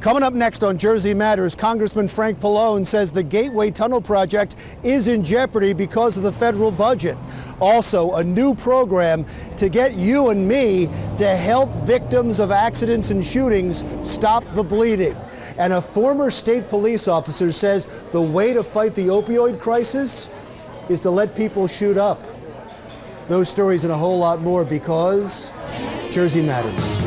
Coming up next on Jersey Matters, Congressman Frank Pallone says the Gateway Tunnel project is in jeopardy because of the federal budget. Also, a new program to get you and me to help victims of accidents and shootings stop the bleeding. And a former state police officer says the way to fight the opioid crisis is to let people shoot up. Those stories and a whole lot more because Jersey Matters.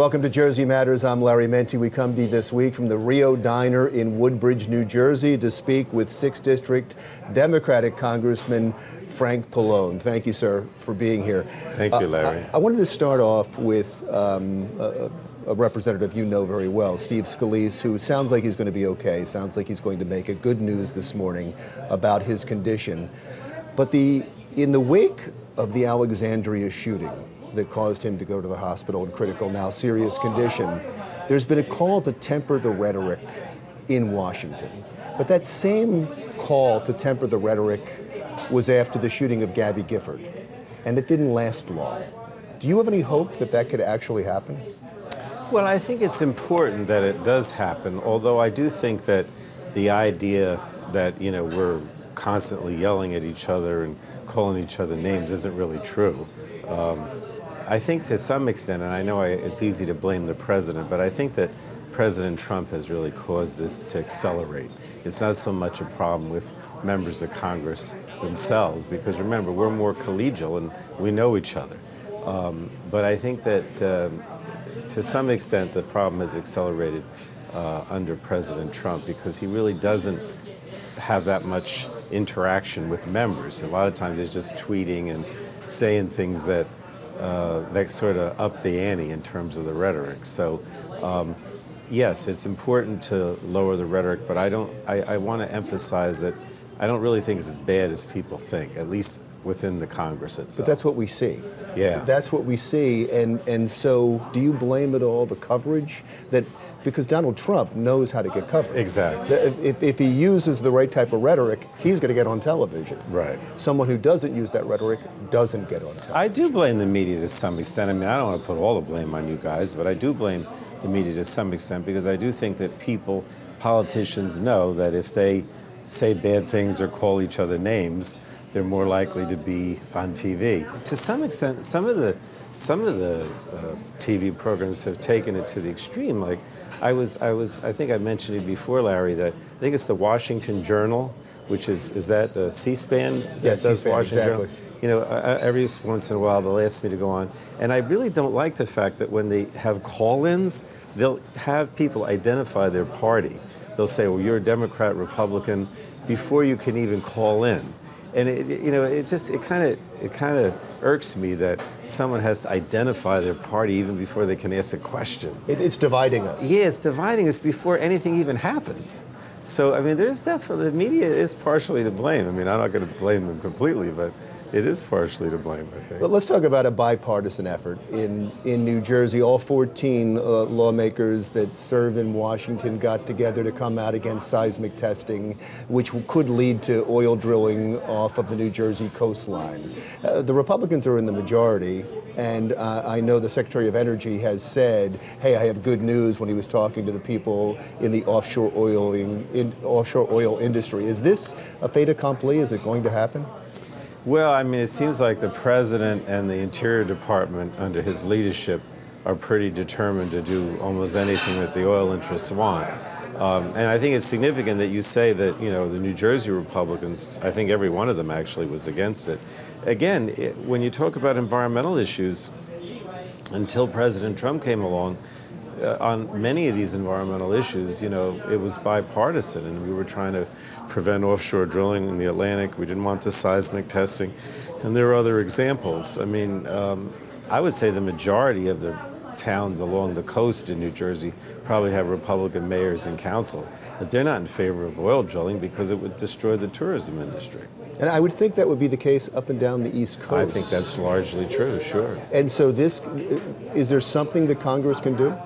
Welcome to Jersey Matters. I'm Larry Mendte. We come to you this week from the Rio Diner in Woodbridge, New Jersey, to speak with 6th District Democratic Congressman Frank Pallone. Thank you, sir, for being here. Thank you, Larry. Uh, I, I, wanted to start off with um, a, a, representative you know very well, Steve Scalise, who sounds like he's going to be okay, sounds like he's going to make a good news this morning about his condition. But the in the wake of the Alexandria shooting, that caused him to go to the hospital in critical, now serious condition. There's been a call to temper the rhetoric in Washington. But that same call to temper the rhetoric was after the shooting of Gabby Gifford, and it didn't last long. Do you have any hope that that could actually happen? Well, I think it's important that it does happen, although I do think that the idea that, you know, we're constantly yelling at each other and calling each other names isn't really true. Um, I think to some extent, and I know I, it's easy to blame the president, but I think that President Trump has really caused this to accelerate. It's not so much a problem with members of Congress themselves, because remember, we're more collegial and we know each other. Um, but I think that uh, to some extent the problem has accelerated uh, under President Trump because he really doesn't have that much interaction with members. A lot of times he's just tweeting and saying things that uh, that sort of up the ante in terms of the rhetoric. So, um, yes, it's important to lower the rhetoric, but I don't. I, I want to emphasize that I don't really think it's as bad as people think. At least within the Congress itself. But that's what we see. Yeah. That's what we see. And, and so do you blame it all the coverage that because Donald Trump knows how to get covered. Exactly. If, if he uses the right type of rhetoric, he's going to get on television. Right. Someone who doesn't use that rhetoric doesn't get on television. I do blame the media to some extent. I mean, I don't want to put all the blame on you guys, but I do blame the media to some extent because I do think that people, politicians know that if they say bad things or call each other names, they're more likely to be on TV. To some extent, some of the some of the uh, TV programs have taken it to the extreme. Like, I was, I was, I think I mentioned it before, Larry. That I think it's the Washington Journal, which is is that the C-SPAN that yeah, does C-SPAN, Washington exactly. Journal. You know, every once in a while they'll ask me to go on, and I really don't like the fact that when they have call-ins, they'll have people identify their party. They'll say, "Well, you're a Democrat, Republican," before you can even call in and it, you know, it just it kind of it kind of irks me that someone has to identify their party even before they can ask a question. It, it's dividing us. Yeah, it's dividing us before anything even happens. So I mean, there's definitely the media is partially to blame. I mean, I'm not going to blame them completely, but it is partially to blame, I think. But let's talk about a bipartisan effort in, in New Jersey. All 14 uh, lawmakers that serve in Washington got together to come out against seismic testing, which could lead to oil drilling off of the New Jersey coastline. Uh, the Republicans are in the majority, and uh, I know the Secretary of Energy has said, "Hey, I have good news." When he was talking to the people in the offshore oiling, in, offshore oil industry, is this a fait accompli? Is it going to happen? Well, I mean, it seems like the president and the Interior Department, under his leadership, are pretty determined to do almost anything that the oil interests want. Um, and I think it's significant that you say that, you know, the New Jersey Republicans, I think every one of them actually was against it. Again, it, when you talk about environmental issues, until President Trump came along, uh, on many of these environmental issues, you know, it was bipartisan, and we were trying to prevent offshore drilling in the Atlantic. We didn't want the seismic testing, and there are other examples. I mean, um, I would say the majority of the towns along the coast in New Jersey probably have Republican mayors and council, but they're not in favor of oil drilling because it would destroy the tourism industry. And I would think that would be the case up and down the East Coast. I think that's largely true, sure. And so this, is there something that Congress can do?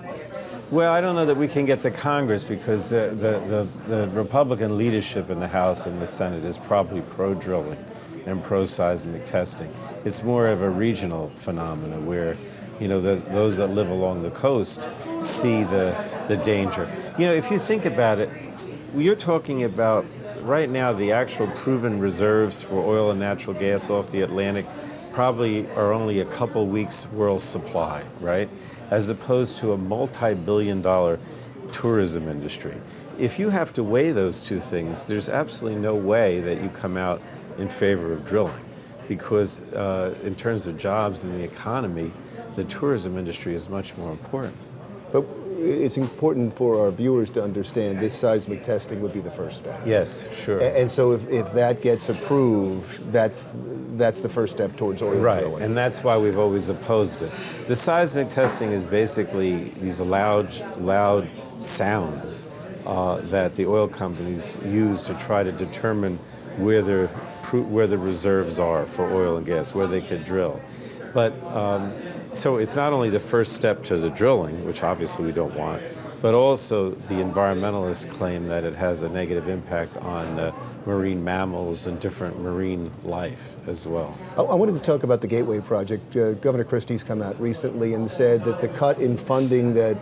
Well, I don't know that we can get to Congress because the, the, the, the Republican leadership in the House and the Senate is probably pro drilling and pro seismic testing. It's more of a regional phenomenon where, you know, those, those that live along the coast see the, the danger. You know, if you think about it, you're talking about right now the actual proven reserves for oil and natural gas off the Atlantic probably are only a couple weeks world supply, right? As opposed to a multi-billion dollar tourism industry. If you have to weigh those two things, there's absolutely no way that you come out in favor of drilling because uh, in terms of jobs and the economy, the tourism industry is much more important. But it's important for our viewers to understand this seismic testing would be the first step. Yes, sure. And so if, if that gets approved, that's, that's the first step towards oil Right, drilling. and that's why we've always opposed it. The seismic testing is basically these loud, loud sounds uh, that the oil companies use to try to determine where the where the reserves are for oil and gas, where they could drill. But um, so it's not only the first step to the drilling, which obviously we don't want, but also the environmentalists claim that it has a negative impact on uh, marine mammals and different marine life as well. I, I wanted to talk about the Gateway Project. Uh, Governor Christie's come out recently and said that the cut in funding that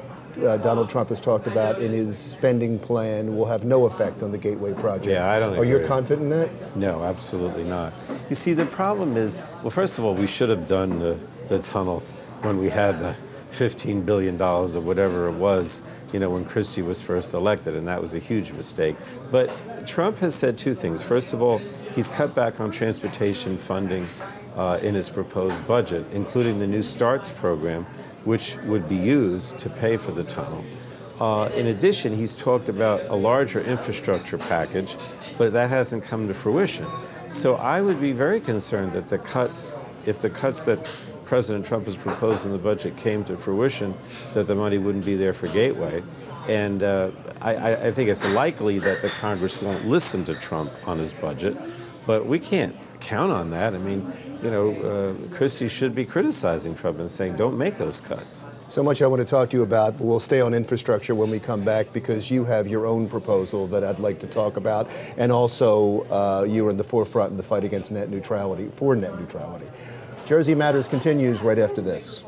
uh, Donald Trump has talked about in his spending plan will have no effect on the Gateway Project. Yeah, I don't Are you confident in that? No, absolutely not. You see, the problem is, well, first of all, we should have done the, the tunnel when we had the $15 billion or whatever it was, you know, when Christie was first elected, and that was a huge mistake. But Trump has said two things. First of all, he's cut back on transportation funding uh, in his proposed budget, including the new STARTS program, which would be used to pay for the tunnel. Uh, in addition, he's talked about a larger infrastructure package, but that hasn't come to fruition. So I would be very concerned that the cuts, if the cuts that President Trump has proposed in the budget came to fruition, that the money wouldn't be there for Gateway. And uh, I, I- think it's likely that the Congress won't listen to Trump on his budget, but we can't count on that. I mean, you know, uh, Christie should be criticizing Trump and saying, don't make those cuts. So much I want to talk to you about. but We'll stay on infrastructure when we come back because you have your own proposal that I'd like to talk about, and also uh, you're in the forefront in the fight against net neutrality, for net neutrality. Jersey Matters continues right after this.